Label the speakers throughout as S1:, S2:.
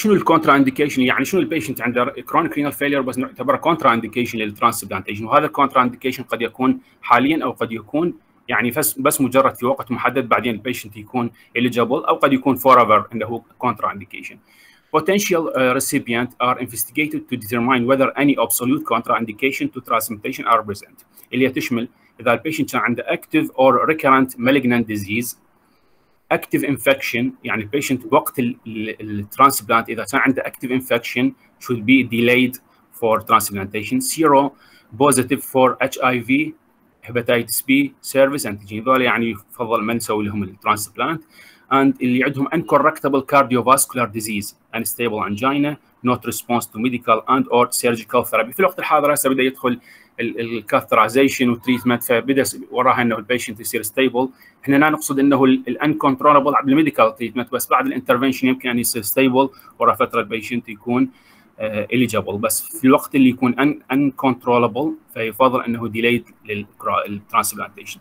S1: شنو ال contraindication يعني شنو ال patient عنده chronic renal failure بس نعتبره contraindication لل transplantation وهذا ال contraindication قد يكون حاليا أو قد يكون يعني بس مجرد في وقت محدد بعدين ال patient يكون eligible أو قد يكون forever انه contraindication potential uh, recipient are investigated to determine whether any absolute contraindication to transplantation are present. اللي تشمل إذا ال patient كان عنده active or recurrent malignant disease active infection يعني البيشنت وقت الترانسبلانت اذا كان عنده active infection should be delayed for transplantation zero positive for HIV hepatitis B service antigen هذول يعني يفضل ما نسوي لهم الترانسبلانت and اللي عندهم uncorrectable cardiovascular disease unstable angina not response to medical and or surgical therapy. في الوقت الحاضر هسه بدأ يدخل الكاثرايزيشن والتريتمنت فبدأ وراها إنه ال patient يصير stable إحنا لا نقصد إنه ال uncontrollable بال medical treatment بس بعد ال intervention يمكن أن يصير stable ورا فترة ال patient يكون eligible بس في الوقت اللي يكون uncontrollable فيفضل إنه delayed لل transplantation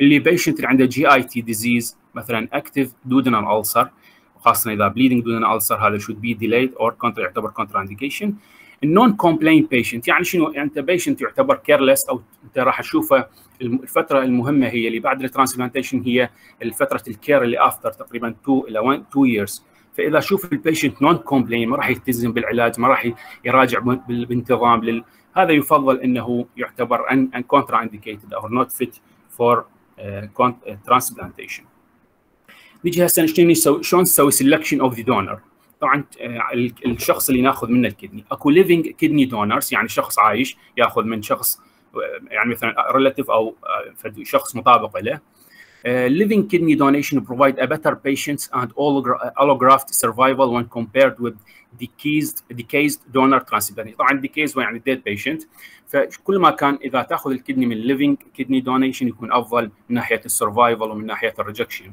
S1: اللي patient اللي عنده GIT disease مثلا active duodenal ulcer وخاصه إذا bleeding duodenal ulcer هذا should be delayed or contra يعتبر contraindication ال non-compliant patient يعني شنو؟ يعني أنت patient يعتبر careless أو أنت راح تشوفه الفترة المهمة هي اللي بعد ال transplantation هي فترة ال care اللي after تقريبا 2 إلى 1 2 years. فإذا شوف ال patient non-compliant ما راح يلتزم بالعلاج ما راح يراجع بانتظام لل... هذا يفضل إنه يعتبر ان contraindicated أو not fit for transplantation نجي هسه شلون نسوي شلون نسوي selection of the donor طبعا الشخص اللي ناخذ منه ال kidney. اكو living kidney donors يعني شخص عايش ياخذ من شخص يعني مثلا ريلاتيف أو شخص مطابق له. living kidney donation provide a better patients and allograft survival when compared with decreased decreased donor transplant. طبعا decreased يعني dead patient. فكل ما كان إذا تأخذ الكدني من living kidney donation يكون أفضل من ناحية السرفايفل ومن ناحية الريجكشن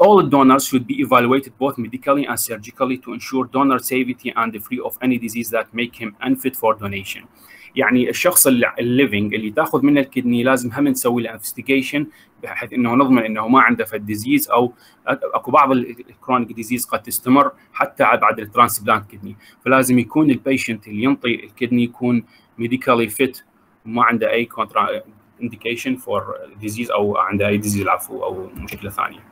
S1: all donors should be evaluated both medically and surgically to ensure donor safety and free of any disease that make him unfit for donation. يعني الشخص ال living اللي تاخذ منه ال kidney لازم هم نسوي له investigation بحيث إنه نضمن إنه ما عنده فد disease أو أكو بعض ال chronic disease قد تستمر حتى بعد ال transplant kidney فلازم يكون ال patient اللي ينطي ال kidney يكون medically fit وما عنده أي contraindication for disease أو عنده أي disease العفو أو مشكلة ثانية.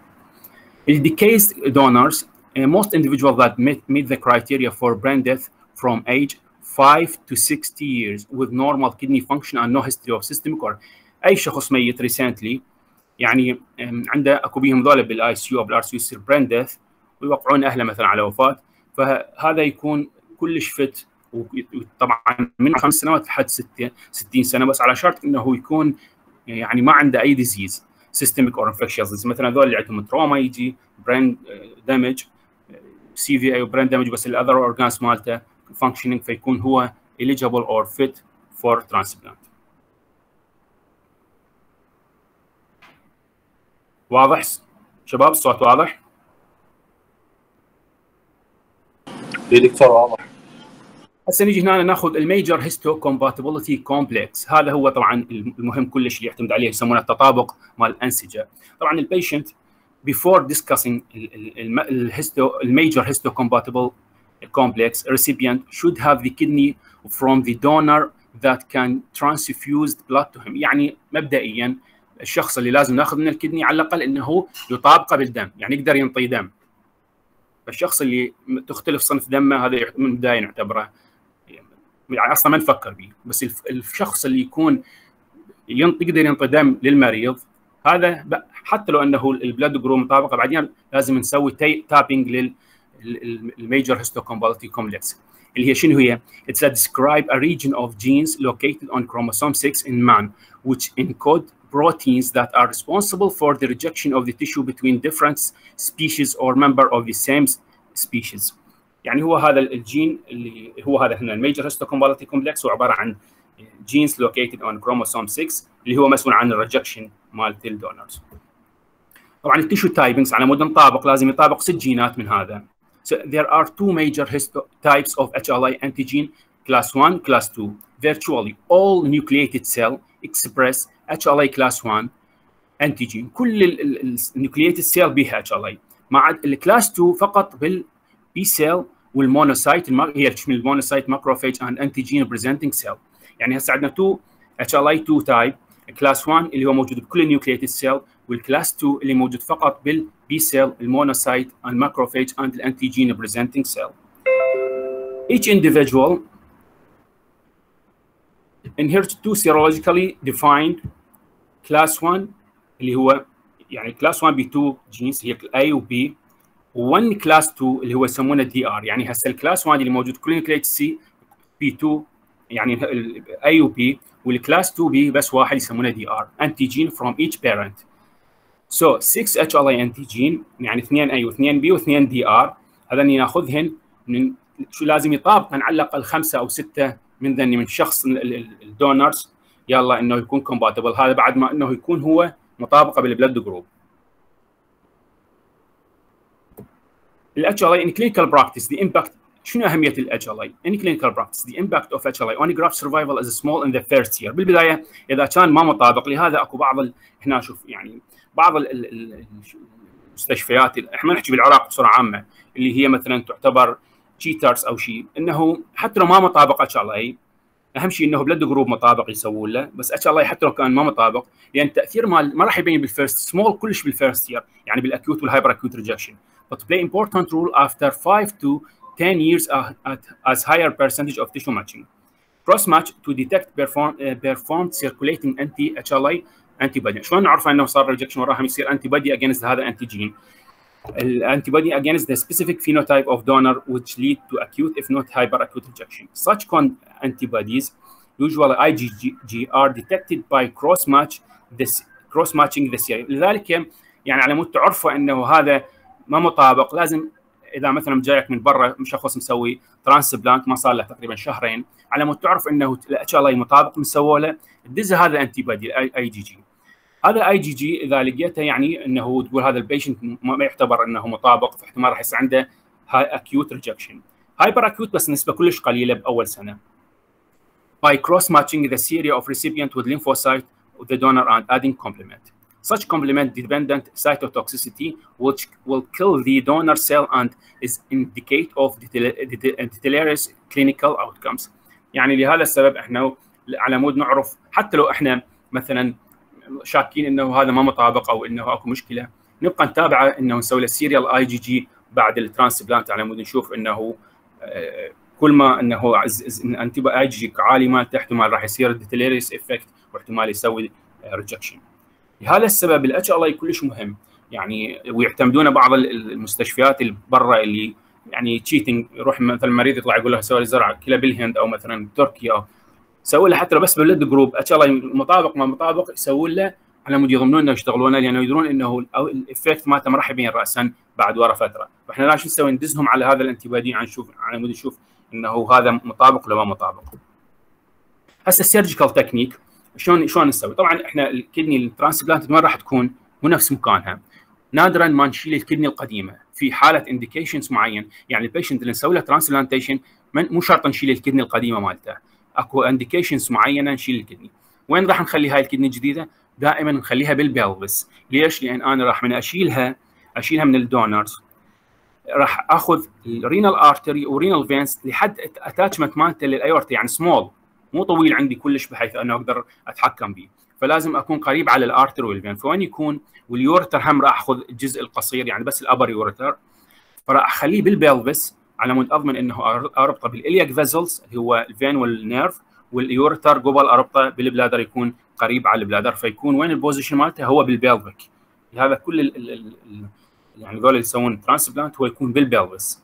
S1: Deceased donors, uh, most individuals that meet, meet the criteria for brain death from age 5 to 60 years with normal kidney function and no history of systemic or اي شخص ميت recently يعني عنده اكو بيهم ذولا بال ICU أو بال RC يصير brain death ويوقعون اهله مثلا على وفاة. فهذا يكون كلش fit وطبعا من خمس سنوات لحد 60 سنة. بس على شرط إنه يكون يعني ما عنده أي disease systemic or infections مثلا هذول اللي عندهم trauma يجي brain damage CVA و brain damage بس ال other organs مالته functioning فيكون هو eligible or fit for transplant. واضح؟ شباب الصوت واضح؟
S2: دكتور واضح.
S1: هسه نيجي هنا ناخذ ال major histocompatibility complex هذا هو طبعا المهم كلش اللي يعتمد عليه يسمونه التطابق مال الانسجه طبعا ال patient before discussing ال histo ال major histocompatible complex recipient should have the kidney from the donor that can transfuse blood to him. يعني مبدئيا الشخص اللي لازم ناخذ من ال kidney على الأقل إنه يطابقه بالدم يعني يقدر ينطي دم. فالشخص اللي تختلف صنف دمه هذا من البدايه نعتبره يعني أصلا ما نفكر به بس الشخص اللي يكون يقدر ينطي دم للمريض هذا حتى لو انه ال blood group مطابقه بعدين لازم نسوي typing لل major histocompatibility complex اللي هي شنو هي؟ It's a describe a region of genes located on chromosome 6 in man which encode proteins that are responsible for the rejection of the tissue between different species or member of the same species. يعني هو هذا الجين اللي هو هذا هنا ال major histocompatibility complex هو عبارة عن genes located on chromosome 6 اللي هو مسؤول عن ال rejection مالت ال donors. طبعا ال tissue typings على مود نطابق لازم يطابق ست جينات من هذا. So there are two major types of HLA antigen, class 1, class 2. Virtually all nucleated cell express HLA class 1 antigen. كل ال nucleated cell بها HLA. مع ال class 2 فقط بال B cell وال monocyte هي تشمل ال monocyte macrophage and antigen presenting cell يعني هسه عندنا two HLA 2 type class 1 اللي هو موجود بكل ال nucleated cell وال class 2 اللي موجود فقط بالبي سيل المونوسايت الماكروفيج اند الانتيجين بريزنتنج سيل each individual inherits two serologically defined class 1 اللي هو يعني class 1 ب 2 genes هي A و B. و1 class 2 اللي هو يسمونه DR يعني هسه ال class 1 اللي موجود كل nucleated cell B 2 يعني A و B والكلاس 2 B بس واحد يسمونه DR antigen from each parent. So 6 HLA antigen يعني 2 A و 2 B و 2 DR هذني ناخذهن من شو لازم يطابقن على الأقل خمسة أو ستة من ذني من شخص ال donors يلا إنه يكون compatible هذا بعد ما إنه يكون هو مطابقة بال blood group ال HLA in clinical practice the impact شنو أهمية ال HLA؟ in clinical practice the impact of HLA on graft survival is small in the first year بالبداية إذا كان ما مطابق لهذا أكو بعض ال... هنا شوف يعني بعض ال... المستشفيات إحنا نحكي بالعراق بصورة عامة اللي هي مثلا تعتبر teachers أو شيء إنه حتى لو ما مطابق HLA أهم شيء إنه blood group مطابق يسوون له بس HLA حتى لو كان ما مطابق لأن التأثير مال ما راح يبين بال first small كلش بال first year يعني بال acute وال hyperacute rejection but play important role after 5 to 10 years at, as higher percentage of tissue matching. Cross match to detect perform, uh, performed circulating anti HLA antibody. شلون نعرف انه صار ريجكشن وراهم يصير antibody against هذا antigen. antibody against the specific phenotype of donor which lead to acute if not hyperacute rejection. Such antibodies, usually IgG, are detected by cross match this cross matching the serum. لذلك يعني على مود تعرفوا انه هذا ما مطابق. لازم إذا مثلا جايك من برا مشخص مسوي transplant ما صار له تقريبا شهرين. على مود تعرف إنه ال HLA مطابق مسوي له. تدز هذا انتي بادي اي جي جي هذا اي جي جي إذا لقيته يعني إنه تقول هذا ال patient ما يعتبر إنه مطابق فاحتمال راح يصير عنده هاي acute rejection hyperacute بس نسبة كلش قليلة بأول سنة. By cross matching the serum of recipient with lymphocyte the donor and adding complement. Such complement dependent cytotoxicity which will kill the donor cell and is indicate of deleterious clinical outcomes. يعني لهذا السبب إحنا على مود نعرف حتى لو إحنا مثلا شاكين إنه هذا ما مطابق أو إنه أكو مشكلة نبقى نتابعه إنه نسوي له serial IgG بعد ال transplant على مود نشوف إنه كل ما إنه anti IgG عالي مالته احتمال راح يصير deleterious effect واحتمال يسوي rejection لهذا السبب ال HLA كلش مهم. يعني ويعتمدون بعض المستشفيات اللي برا اللي يعني teaching يروح مثلا مريض يطلع يقول له سوي زرعه كلى بالهند أو مثلا تركيا. أو سوي له حتى لو بس blood group HLA مطابق ما مطابق يسوون له على مود يضمنون إنه يشتغلونه لأنه يدرون إنه ال effect مالته ما راح يبين راسا بعد ورا فترة. فإحنا شو نسوي؟ ندزهم على هذا ال antibody عن نشوف على مود نشوف إنه هذا مطابق ولا ما مطابق. هسه ال surgical technique شلون شلون نسوي؟ طبعا إحنا ال kidney ال transplant وين راح تكون؟ مو نفس مكانها. نادرا ما نشيل ال kidney القديمة في حالة indications معين يعني ال patient اللي نسوي له transplantation مو شرط نشيل ال kidney القديمة مالته أكو indications معينة نشيل ال kidney. وين راح نخلي هاي ال kidney الجديدة؟ دائما نخليها بال pelvis، ليش؟ لأن أنا راح من أشيلها أشيلها من ال donors راح أخذ ال renal artery و renal veins لحد attachment مالته للايورتا يعني سمول مو طويل عندي كلش بحيث أنه أقدر أتحكم به فلازم أكون قريب على ال artery وال vein فوين يكون؟ وال ureter هم راح أخذ الجزء القصير يعني بس ال upper ureter. فراح أخليه بال pelvis على مود أضمن إنه أربطة بال iliac vessels اللي هو ال vein وال nerve وال ureter قبل أربطة بال bladder يكون قريب على ال bladder. فيكون وين ال position مالته؟ هو بال pelvic. هذا كل ال ال ال يعني ذول اللي يسوون transplant هو يكون بال pelvis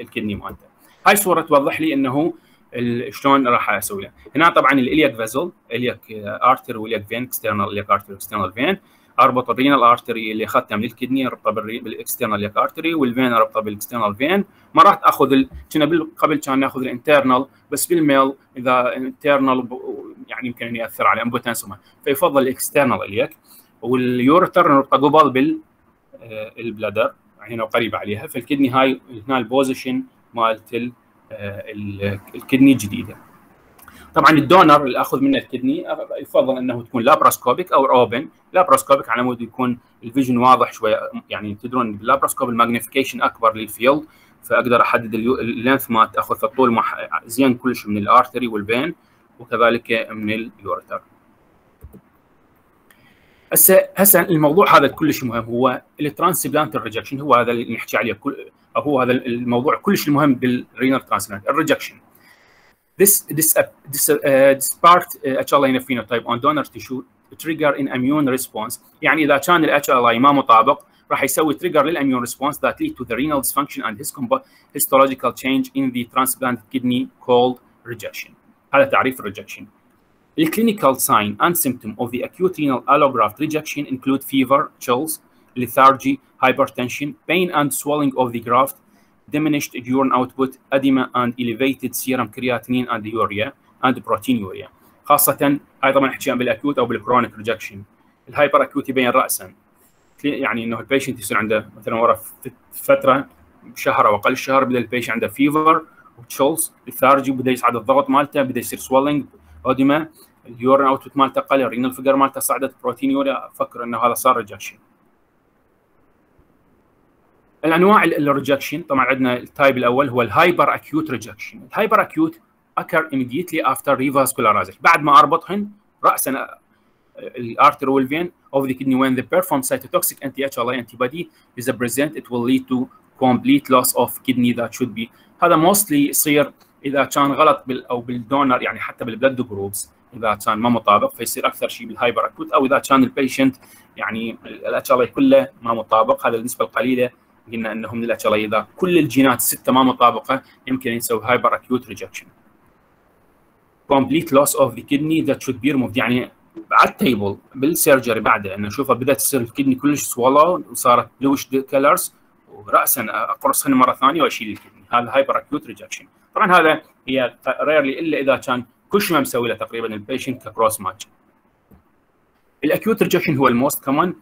S1: ال kidney مالته. هاي صورة توضح لي إنه شلون راح أسوي له. هنا طبعا ال iliac vessel iliac artery و iliac vein external iliac artery external vein. اربط ال renal artery اللي اخذته من ال kidney اربطه بال external iliac artery وال vein اربطه بال external vein. مرات اخذ ال... كنا قبل كان نأخذ ال internal بس بال male إذا internal يعني يمكن ان يأثر على impotence فيفضل ال external iliac. وال ureter نربطه قبل بال ال bladder هنا قريبة عليها. فال kidney هاي هنا ال position مالت ال kidney الجديدة. طبعا ال donor اللي أخذ منه ال kidney يفضل أنه تكون laparoscopic أو open، laparoscopic على مود يكون ال vision واضح شوية يعني تدرون بال laparoscope ال magnification أكبر لل field فأقدر أحدد ال length ما تاخذ الطول زين كلش من ال artery وال vein وكذلك من ال ureter. هسه هسه الموضوع هذا كلش مهم. هو ال transplant rejection هو هذا اللي نحكي عليه كل هو هذا الموضوع كلش المهم بال renal transplant ال rejection This this uh, this uh, this part uh, HLA phenotype on donor tissue trigger in immune response يعني اذا كان ال HLA ما مطابق راح يسوي trigger للاميون response that lead to the renal dysfunction and histological change in the transplanted kidney called rejection هذا تعريف الريجكشن The clinical sign and symptom of the acute renal allograft rejection include fever, chills, lethargy, hypertension, pain and swelling of the graft, diminished urine output, edema and elevated serum creatinine and urea and proteinuria. خاصة هاي طبعا نحكي بال acute أو بال chronic rejection. ال hyperacute يبين راسا يعني إنه ال patient يصير عنده مثلا ورا فترة شهر أو أقل شهر بدا ال patient عنده fever و chills lethargy وبدأ يصعد الضغط مالته بدأ يصير swelling oedema ال urine output مالته قل ال renal failure مالته صعدت proteinuria أفكر إنه هذا صار rejection الأنواع ال rejection طبعا عندنا ال type الأول هو ال hyperacute rejection ال hyperacute occur immediately after revascularization بعد ما اربطهن راسا ال artery وال vein of the kidney when the preformed cytotoxic anti-HLA antibody is present it will lead to complete loss of kidney that should be. هذا mostly يصير إذا كان غلط بال أو بال donor يعني حتى بال blood groups إذا كان ما مطابق فيصير أكثر شيء بال hyperacute أو إذا كان ال patient يعني ال HLA كله ما مطابق هذا النسبة القليلة. قلنا انه من ال HLA إذا كل الجينات الستة ما مطابقة يمكن يسوي hyperacute rejection complete loss of the kidney that should be removed. يعني على ال table بال surgery بعده انه نشوفها بدأت تصير ال kidney كلش swollen وصارت bluish colors وراسا أقرصهن مرة ثانية وأشيل ال kidney هذا hyperacute rejection طبعا هذا هي rarely إلا إذا كان كل شيء مسوي له تقريبا ال patient ك cross match ال acute rejection هو ال most common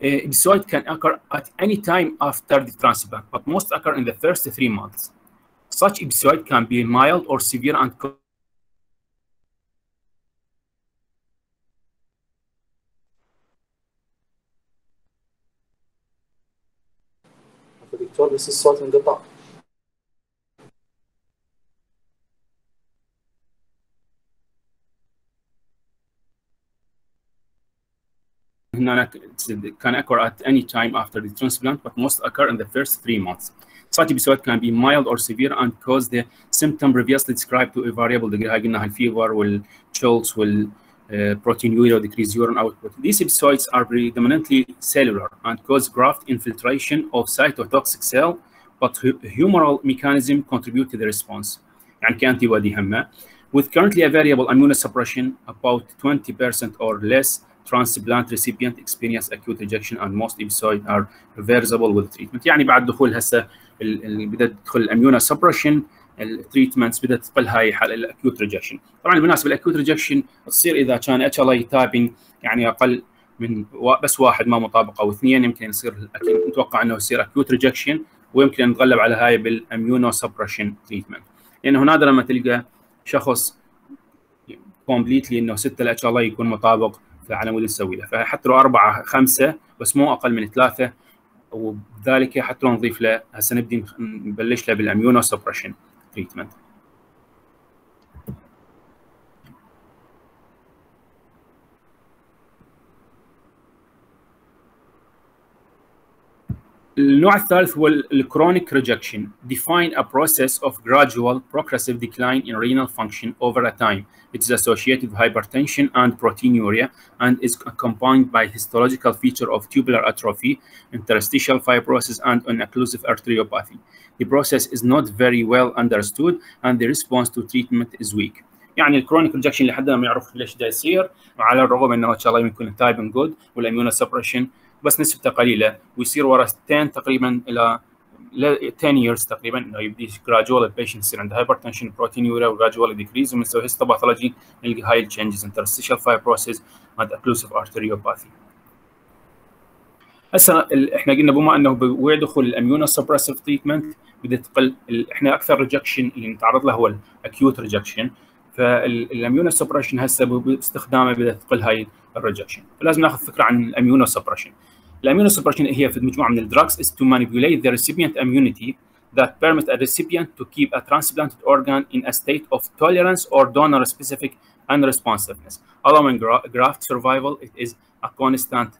S1: episode can occur at any time after the transplant but most occur in the first three months such episode can be mild or severe and
S2: دكتور بس الصوت انقطع
S1: can occur at any time after the transplant but most occur in the first three months. Such episode can be mild or severe and cause the symptom previously described to a variable degree هاي قلنا الفيفر والchills وال proteinuria or decreased urine output. These episodes are predominantly cellular and cause graft infiltration of cytotoxic cell, but humoral mechanism contribute to the response. يعني كأنتي همه. With currently a variable immunosuppression, about 20% or less transplant recipient experience acute rejection and most episodes are reversible with treatment. يعني بعد دخول هسه بدأت تدخل ال immunosuppression ال treatments بدات تقل هاي حال ال acute rejection طبعا بالمناسبة ال acute rejection تصير إذا كان HLA typing يعني أقل من بس واحد ما مطابق أو اثنين يمكن يصير نتوقع إنه يصير acute rejection ويمكن نتغلب على هاي بال immunosuppression treatment لأنه نادرا لما تلقى شخص completely إنه 6 ال HLA يكون مطابق على مود نسوي له فحتى لو أربعة خمسة بس مو أقل من ثلاثة وبذلك حتى لو نضيف له هسه نبدي نبلش له بال immunosuppression treatment. النوع الثالث هو الكرونيك rejection define a process of gradual progressive decline in renal function over a time. It is associated with hypertension and proteinuria and is accompanied by histological feature of tubular atrophy, interstitial fibrosis, and occlusive arteriopathy. The process is not very well understood and the response to treatment is weak. يعني الكرونيك ريجكشن لحد ما يعرف ليش ده يصير وعلى الرغم انه ان شاء الله يكون تايبن جود والاميونو سبريشن بس نسبته قليلة ويصير ورا 10 تقريبا إلى 10 years تقريبا. إنه يبدي gradual ال patient يصير عنده hypertension proteinuria و gradual decrease ومن histopathology نلقى هاي ال changes interstitial fibrosis and occlusive arteriopathy هسه إحنا قلنا بما إنه ويدخل ال immunosuppressive treatment بدات تقل إحنا أكثر rejection اللي نتعرض له هو ال acute rejection فال immunosuppression هسه باستخدامه بدات تقل هاي ال rejection فلازم ناخذ فكره عن ال immunosuppression ال immunosuppression هي في مجموعه من ال drugs is to manipulate the recipient immunity that permit a recipient to keep a transplanted organ in a state of tolerance or donor-specific unresponsiveness. Allowing gra graft survival, it is a constant,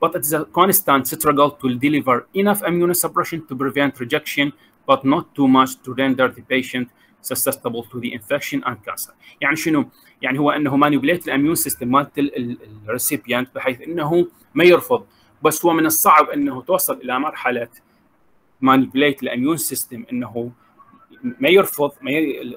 S1: but it is a constant struggle to deliver enough immunosuppression to prevent rejection, but not too much to render the patient susceptible to the infection and cancer. يعني شنو؟ يعني هو أنه مانيبيليت الاميون سيستم مالت الريسيبيانت بحيث إنه ما يرفض بس هو من الصعب إنه توصل إلى مرحلة مانيبيليت الاميون سيستم إنه ما يرفض ما ي...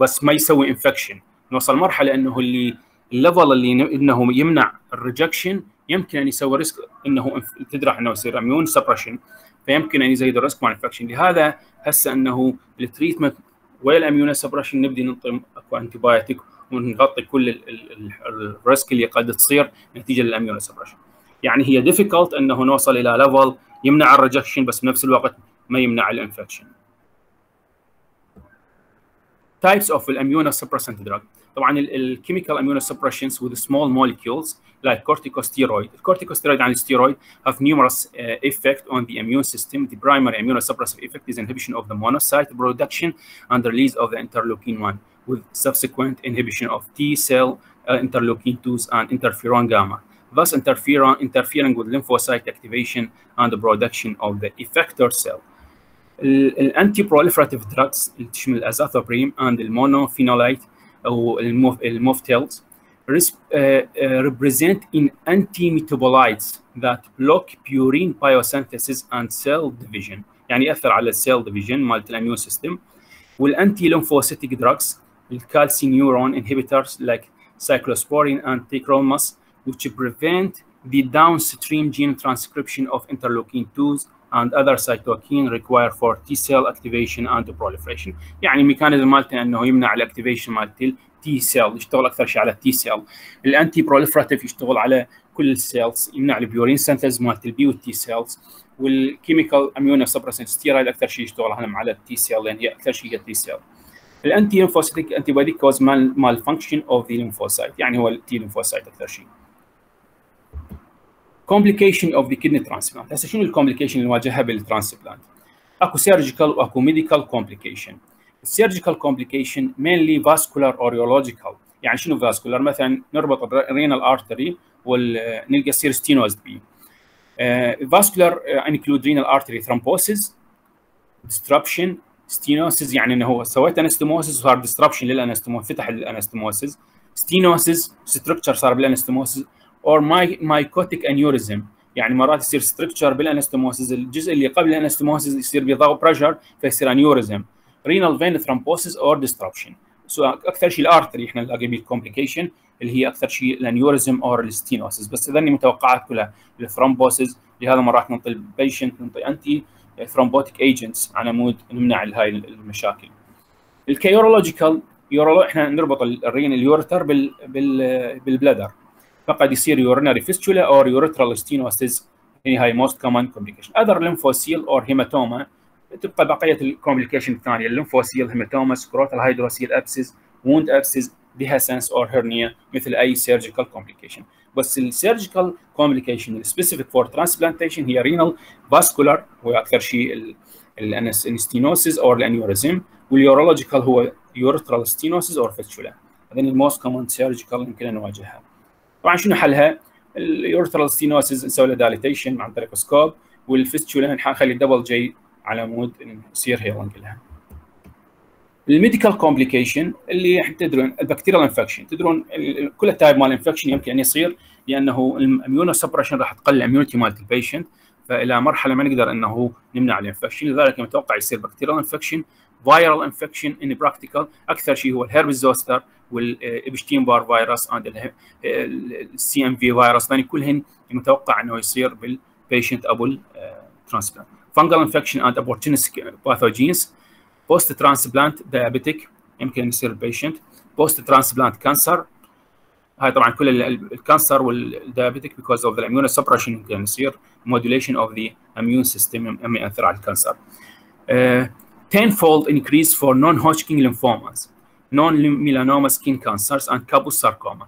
S1: بس ما يسوي infection نوصل مرحلة إنه اللي ال level اللي إنه يمنع ال rejection يمكن أن يسوي risk إنه تدرى إنه يصير immunosuppression فيمكن أن يزيد ال risk مال infection لهذا هسه إنه ال treatment ويا ال immunosuppression نبدي ننطي اكو antibiotic ونغطي كل ال risk اللي قد تصير نتيجة لل immunosuppression يعني هي difficult انه نوصل إلى level يمنع الريجكشن بس بنفس الوقت ما يمنع الانفكشن. types of immunosuppressant drug. طبعا الكيميكال immunosuppressants with small molecules like corticosteroid corticosteroid and steroid have numerous uh, effect on the immune system the primary immunosuppressive effect is inhibition of the monocyte production and release of the interleukin 1 with subsequent inhibition of T cell uh, interleukin 2s and interferon gamma thus interfering, interfering with lymphocyte activation and the production of the effector cell الانتي بروليفراتيف دراجز اللي تشمل الازاثوبريم اند المونوفينولايت او الموفتيلز represent in anti-metabolites that block purine biosynthesis and cell division يعني ياثر على السيل ديفيجن مالت الاميون سيستم والانتي ليمفوسيتيك دراجز الكالسينيورون inhibitors like cyclosporin and tacrolimus which prevent the downstream gene transcription of interleukin 2s and other cytokine required for T cell activation and proliferation. يعني ال mechanism مالته إنه يمنع ال activation مالت ال T cell يشتغل أكثر شيء على ال T cell ال antiproliferative يشتغل على كل ال cells يمنع ال purine synthesis مالت ال B وال T cells وال chemical immunosuppressant steroid أكثر شيء يشتغل هم على ال T cell لأن هي أكثر شيء هي ال T cell ال antilymphocytic antibody cause malfunction of the lymphocyte يعني هو ال T lymphocyte أكثر شيء. Complication of the kidney transplant. هسه شنو ال complication اللي نواجهها بال transplant اكو surgical واكو medical complication ال surgical complication vascular or urological يعني شنو vascular مثلا نربط ال renal artery ونلقى يصير stenosis ب vascular include renal artery thrombosis disruption stenosis يعني إنه هو سويت anastomosis وصار disruption لل anastomosis فتح ال anastomosis stenosis stricture صار بال anastomosis or mycotic aneurysm يعني مرات يصير stricture بال anastomosis الجزء اللي قبل ال anastomosis يصير بضغط pressure فيصير aneurysm renal vein thrombosis or disruption so أكثر شيء ال artery إحنا نلاقي به ال complication اللي هي أكثر شيء ال aneurysm or ال stenosis. بس اذني متوقعات كلها ال thrombosis لهذا مرات نعطي ال patient نعطي antithrombotic agents على مود نمنع هاي المشاكل. ال urological urolo إحنا نربط ال ren ال ureter بال بال بال bladder فقد يصير urinary fistula or ureteral stenosis يعني هاي most common complication. Other lymphocele or hematoma تبقى بقية ال complication الثانية ال lymphocele hematoma scrotal hydrocele abscess wound abscess dehiscence or hernia مثل أي surgical complication. بس ال surgical complication ال specific for transplantation هي renal vascular هو أكثر شيء ال stenosis أو ال aneurysm وال urological هو ureteral stenosis أو fistula هذين ال most common surgical يمكن نواجهها. طبعا شنو حلها؟ ال ureteral stenosis نسوي له dilatation عن طريق scope وال fistula نخلي ال double J على مود يصير healing لها. ال medical complication اللي تدرون ال bacterial infection تدرون كل type مال infection يمكن أن يصير لأنه ال immunosuppression راح تقلل ال immunity مالت ال patient فإلى مرحلة ما نقدر إنه نمنع ال infection لذلك متوقع يصير bacterial infection viral infection in practical أكثر شيء هو ال herpes zoster وال Epstein-Barr virus and ال CMV virus يعني كلهن متوقع إنه يصير بال patient أبو transplant fungal infection and opportunistic pathogens post transplant diabetic يمكن يصير ال patient post transplant cancer هاي طبعا كل ال cancer وال diabetic because of the immune suppression يمكن يصير. modulation of the immune system ياثر على ال cancer uh, tenfold increase for non-Hodgkin lymphomas. non-melanoma skin cancers and Kaposi sarcoma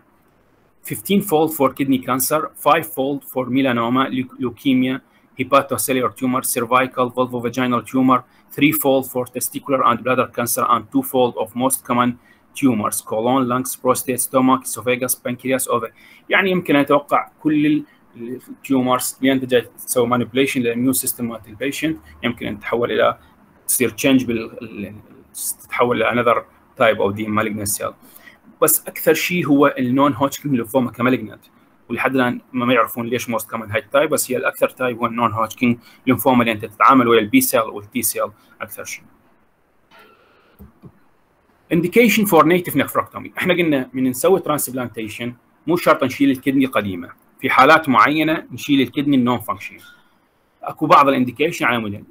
S1: 15-fold for kidney cancer 5-fold for melanoma leukemia hepatocellular tumor cervical vulvovaginal tumor threefold for testicular and bladder cancer and twofold of most common tumors colon lungs prostate stomach esophagus pancreas over يعني يمكن اتوقع كل التيومرز اللي انت جاي تسوي مانيبيوليشن للميون سيستم مالت البيشنت يمكن ان تتحول الى تصير تشينج بال تتحول الى انذر تايب أو دي مالجنت سيل بس أكثر شيء هو ال non-Hodgkin lymphoma ك malignant ولحد الآن ما يعرفون ليش most common هاي ال type بس هي الأكثر type هو ال non-Hodgkin ليمفوما اللي انت تتعامل ويا ال B cell وال T cell أكثر شيء. indication for native nephrectomy. إحنا قلنا من نسوي transplantation مو شرط نشيل ال kidney القديمه في حالات معينة نشيل ال kidney ال non-function أكو بعض ال indication على مدن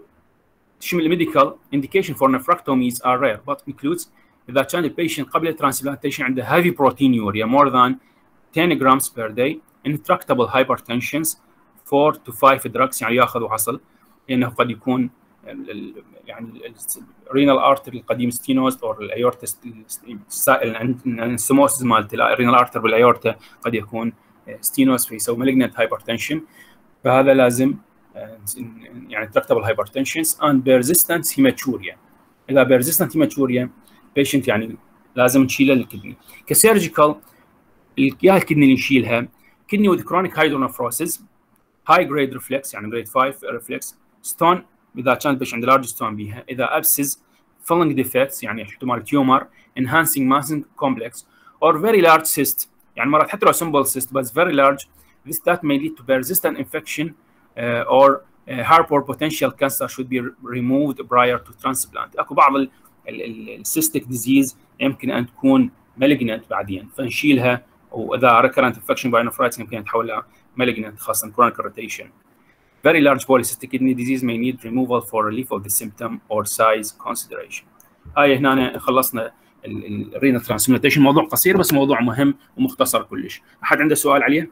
S1: تشمل ال medical indication for nephrectomies are rare but includes إذا كان ال patient قبل ال transplantation عنده heavy proteinuria more than 10 grams per day intractable hypertensions 4 to 5 drugs يعني ياخذ وحصل. لأنه قد يكون يعني ال renal artery القديم stenosed أو الايورتا السموسز مالت ال renal artery بال aorta قد يكون stenosed فيسوي malignant hypertension فهذا لازم يعني intractable hypertensions and persistent hematuria إذا persistent hematuria patient يعني لازم نشيله ال kidney. ك surgical يا ال kidney اللي نشيلها kidney with chronic hydronephrosis high grade reflux يعني grade 5 reflux stone إذا كانت patient عنده large stone بيها. إذا abscess filling defects يعني احتمال tumor enhancing masses complex or very large cyst. يعني مرات حتى لو simple cyst but very large this that may lead to persistent infection uh, or uh, harbor potential cancer should be removed prior to transplant. أكو بعض ال cystic disease يمكن ان تكون malignant بعدين فنشيلها واذا recurrent infection by nephritis يمكن ان تحولها malignant خاصه chronic irritation very large polycystic kidney disease may need removal for relief of the symptom or size consideration. هاي هنا خلصنا ال renal transplantation موضوع قصير بس موضوع مهم ومختصر كلش. احد عنده سؤال عليه؟